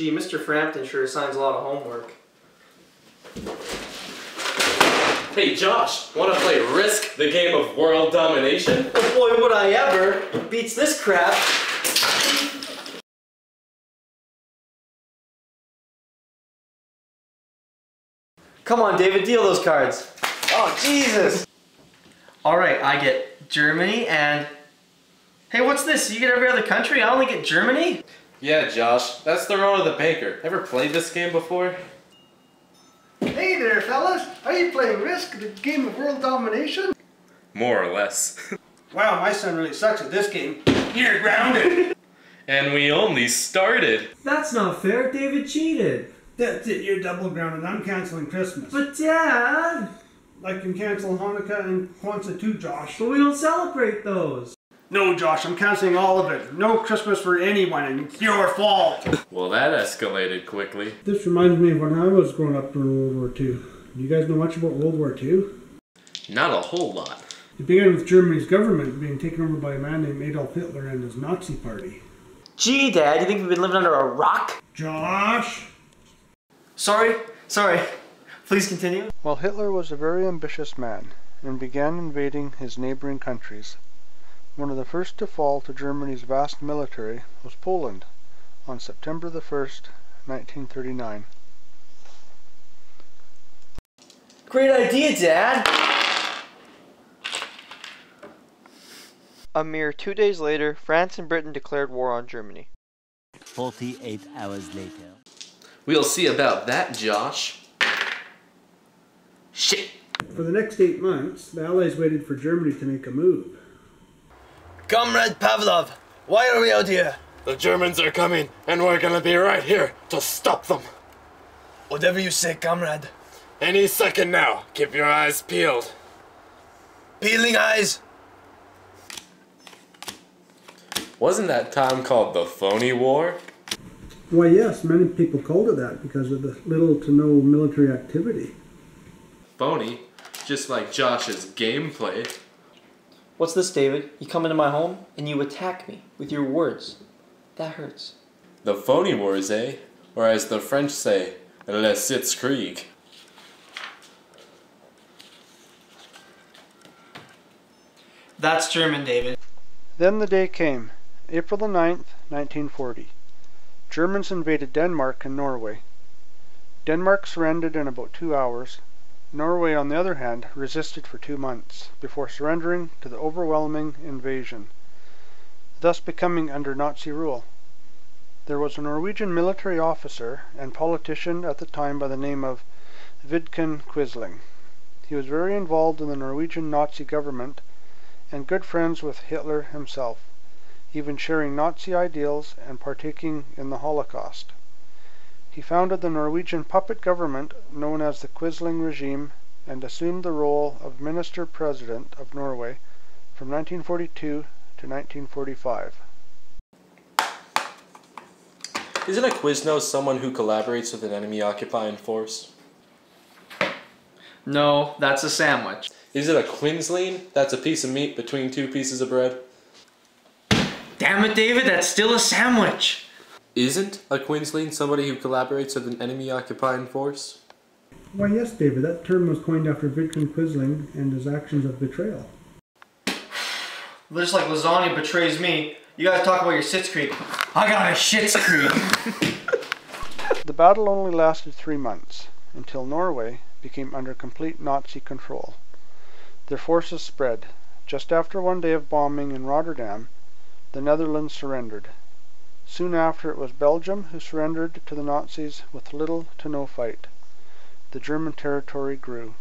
Gee, Mr. Frampton sure assigns a lot of homework. Hey Josh, wanna play Risk, the game of world domination? Oh boy, would I ever! Beats this crap! Come on, David, deal those cards. Oh, Jesus! Alright, I get Germany and... Hey, what's this? You get every other country? I only get Germany? Yeah, Josh, that's the role of the banker. Ever played this game before? Hey there, fellas. Are you playing Risk, the game of world domination? More or less. Wow, my son really sucks at this game. You're grounded. and we only started. That's not fair. David cheated. That's it. You're double grounded. I'm canceling Christmas. But Dad, I can cancel Hanukkah and Kwanzaa too, Josh. but we don't celebrate those. No, Josh. I'm canceling all of it. No Christmas for anyone, and it's your fault. Well, that escalated quickly. This reminds me of when I was growing up during World War II. Do you guys know much about World War II? Not a whole lot. It began with Germany's government being taken over by a man named Adolf Hitler and his Nazi party. Gee, Dad, you think we've been living under a rock? Josh! Sorry, sorry. Please continue. Well, Hitler was a very ambitious man and began invading his neighboring countries, one of the first to fall to Germany's vast military was Poland on September the 1st, 1939. Great idea, Dad! A mere two days later, France and Britain declared war on Germany. 48 hours later. We'll see about that, Josh. Shit. For the next eight months, the Allies waited for Germany to make a move. Comrade Pavlov, why are we out here? The Germans are coming, and we're gonna be right here to stop them. Whatever you say, comrade. Any second now. Keep your eyes peeled. Peeling eyes. Wasn't that time called the Phony War? Why, yes, many people called it that because of the little to no military activity. Phony, just like Josh's gameplay. What's this, David? You come into my home and you attack me with your words. That hurts. The Phony Wars, eh? Or as the French say, Le Sitzkrieg. That's German, David. Then the day came, April the 9th, 1940. Germans invaded Denmark and Norway. Denmark surrendered in about two hours. Norway, on the other hand, resisted for two months, before surrendering to the overwhelming invasion, thus becoming under Nazi rule. There was a Norwegian military officer and politician at the time by the name of Vidkun Quisling. He was very involved in the Norwegian Nazi government and good friends with Hitler himself, even sharing Nazi ideals and partaking in the Holocaust. He founded the Norwegian puppet government known as the Quisling regime and assumed the role of Minister President of Norway from 1942 to 1945. Isn't a Quiznos someone who collaborates with an enemy occupying force? No, that's a sandwich. Is it a Quinzling? That's a piece of meat between two pieces of bread. Damn it, David, that's still a sandwich. Isn't a Quinzling somebody who collaborates with an enemy occupying force? Why, yes, David, that term was coined after Vidkun Quisling and his actions of betrayal. Just like lasagna betrays me, you guys talk about your Sitz Creek. I got a Shit's Creek. The battle only lasted three months, until Norway became under complete Nazi control. Their forces spread. Just after one day of bombing in Rotterdam, the Netherlands surrendered. Soon after it was Belgium who surrendered to the Nazis with little to no fight. The German territory grew.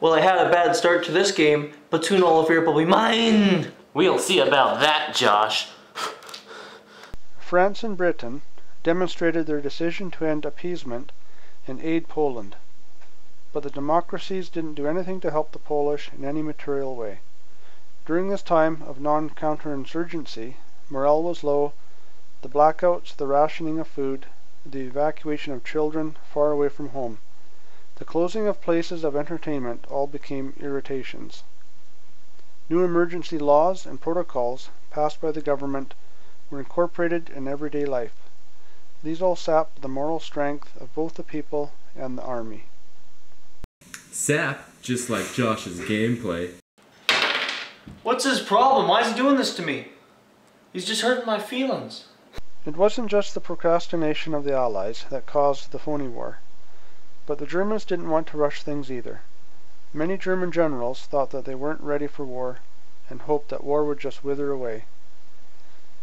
well, I had a bad start to this game, but soon all of Europe will be mine. We'll see about that, Josh. France and Britain demonstrated their decision to end appeasement and aid Poland. But the democracies didn't do anything to help the Polish in any material way. During this time of non-counterinsurgency, morale was low, the blackouts, the rationing of food, the evacuation of children far away from home, the closing of places of entertainment all became irritations. New emergency laws and protocols passed by the government were incorporated in everyday life. These all sapped the moral strength of both the people and the army. Sap, just like Josh's gameplay. What's his problem? Why is he doing this to me? He's just hurting my feelings. It wasn't just the procrastination of the Allies that caused the phony war, but the Germans didn't want to rush things either. Many German generals thought that they weren't ready for war and hoped that war would just wither away.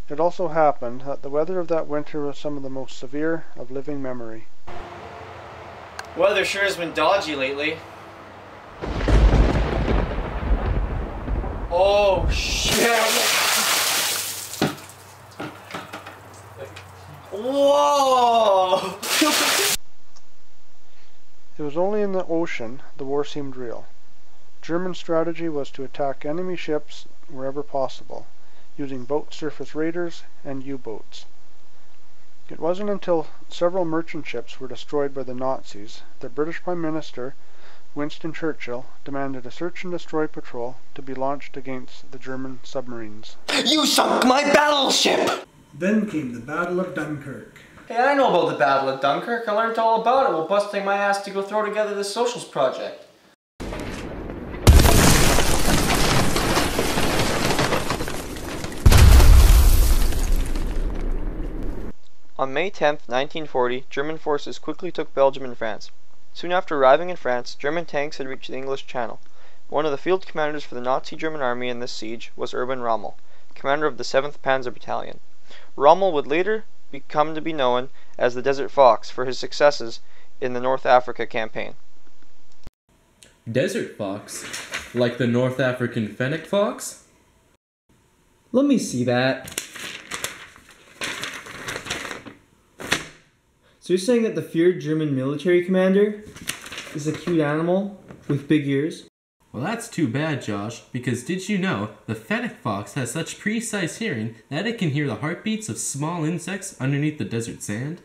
It also happened that the weather of that winter was some of the most severe of living memory. Weather sure has been dodgy lately. Oh shit! Whoa! It was only in the ocean the war seemed real. German strategy was to attack enemy ships wherever possible, using boat surface raiders and U-boats. It wasn't until several merchant ships were destroyed by the Nazis that British Prime Minister Winston Churchill demanded a search and destroy patrol to be launched against the German submarines. You sunk my battleship! Then came the Battle of Dunkirk. Hey, I know about the Battle of Dunkirk. I learned all about it while busting my ass to go throw together this socials project. On May 10, 1940, German forces quickly took Belgium and France. Soon after arriving in France, German tanks had reached the English Channel. One of the field commanders for the Nazi German army in this siege was Erwin Rommel, commander of the 7th Panzer Battalion. Rommel would later become to be known as the Desert Fox for his successes in the North Africa campaign. Desert fox? Like the North African fennec fox? Let me see that. So you're saying that the feared German military commander is a cute animal with big ears? Well, that's too bad, Josh, because did you know the fennec fox has such precise hearing that it can hear the heartbeats of small insects underneath the desert sand?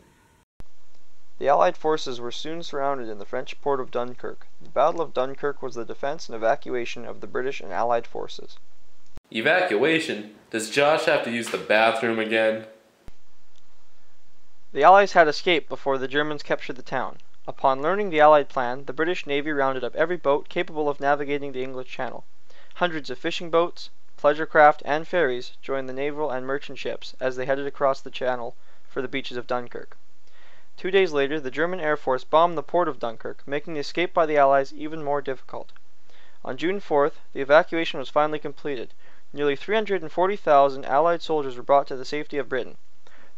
The Allied forces were soon surrounded in the French port of Dunkirk. The Battle of Dunkirk was the defense and evacuation of the British and Allied forces. Evacuation? Does Josh have to use the bathroom again? The Allies had escaped before the Germans captured the town. Upon learning the Allied plan, the British Navy rounded up every boat capable of navigating the English Channel. Hundreds of fishing boats, pleasure craft, and ferries joined the naval and merchant ships as they headed across the Channel for the beaches of Dunkirk. Two days later, the German Air Force bombed the port of Dunkirk, making the escape by the Allies even more difficult. On June 4th, the evacuation was finally completed. Nearly 340,000 Allied soldiers were brought to the safety of Britain.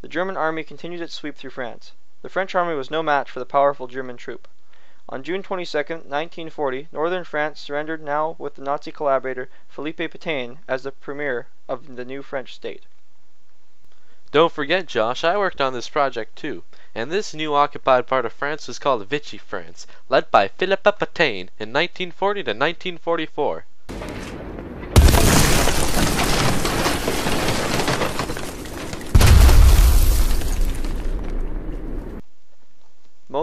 The German army continued its sweep through France. The French army was no match for the powerful German troop. On June 22, 1940, northern France surrendered now with the Nazi collaborator Philippe Pétain as the premier of the new French state. Don't forget, Josh, I worked on this project too. And this new occupied part of France was called Vichy France, led by Philippe Pétain in 1940 to 1944.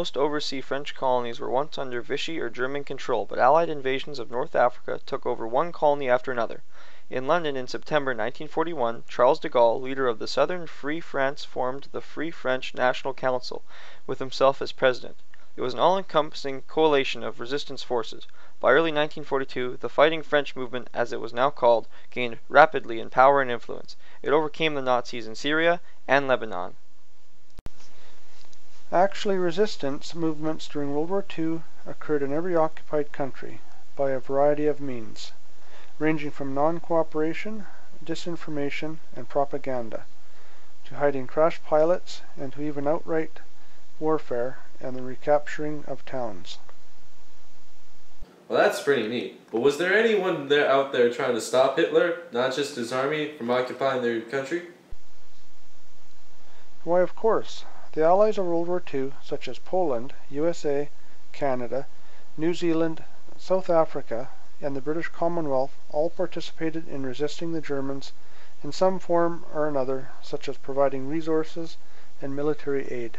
Most overseas French colonies were once under Vichy or German control, but Allied invasions of North Africa took over one colony after another. In London in September 1941, Charles de Gaulle, leader of the Southern Free France, formed the Free French National Council, with himself as president. It was an all-encompassing coalition of resistance forces. By early 1942, the Fighting French movement, as it was now called, gained rapidly in power and influence. It overcame the Nazis in Syria and Lebanon. Actually, resistance movements during World War II occurred in every occupied country by a variety of means, ranging from non-cooperation, disinformation, and propaganda, to hiding crash pilots, and to even outright warfare and the recapturing of towns. Well, that's pretty neat. But was there anyone there out there trying to stop Hitler, not just his army, from occupying their country? Why, of course. The Allies of World War II, such as Poland, USA, Canada, New Zealand, South Africa, and the British Commonwealth, all participated in resisting the Germans in some form or another, such as providing resources and military aid.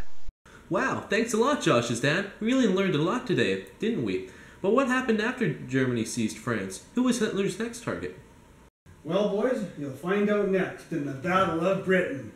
Wow, thanks a lot, Josh's dad. We really learned a lot today, didn't we? But what happened after Germany seized France? Who was Hitler's next target? Well, boys, you'll find out next in the Battle of Britain.